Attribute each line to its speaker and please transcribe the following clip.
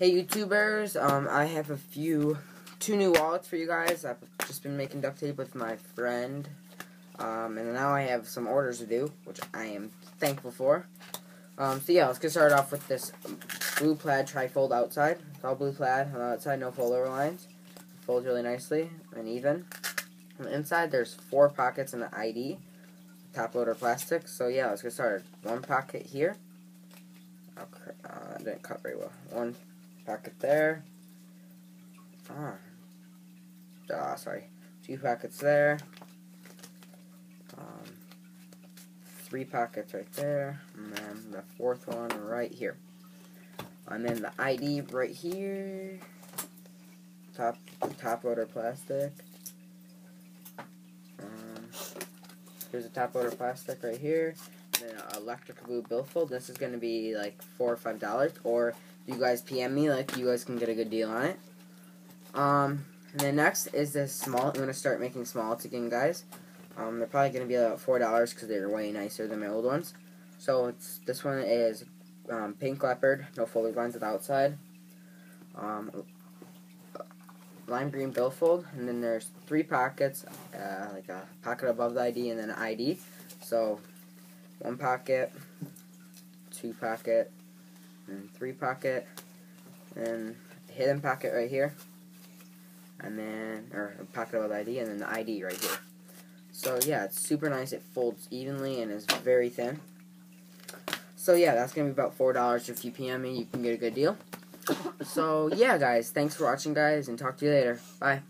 Speaker 1: Hey YouTubers, um, I have a few, two new wallets for you guys. I've just been making duct tape with my friend, um, and now I have some orders to do, which I am thankful for. Um, so yeah, let's get started off with this blue plaid trifold outside. It's all blue plaid on the outside, no fold over lines. Folds really nicely and even. On the inside, there's four pockets in the ID, top loader plastic. So yeah, let's get started. One pocket here. Oh, uh, didn't cut very well. One Packet there. Ah. Ah, sorry. Two packets there. Um, three packets right there. And then the fourth one right here. And then the ID right here. Top top loader plastic. Um, here's a top loader plastic right here. And then electric blue billfold. This is going to be like four or five dollars. Or you guys PM me, like you guys can get a good deal on it. Um, and then next is this smallet. I'm gonna start making small again, guys. Um, they're probably gonna be about four dollars because they're way nicer than my old ones. So it's this one is um, pink leopard, no folded lines at the outside. Um, lime green billfold, and then there's three pockets, uh, like a pocket above the ID and then an ID. So one pocket, two pocket, and three pocket, and hidden pocket right here, and then, or a pocket with ID, and then the ID right here. So yeah, it's super nice. It folds evenly and is very thin. So yeah, that's gonna be about four dollars. If you PM me, you can get a good deal. So yeah, guys, thanks for watching, guys, and talk to you later. Bye.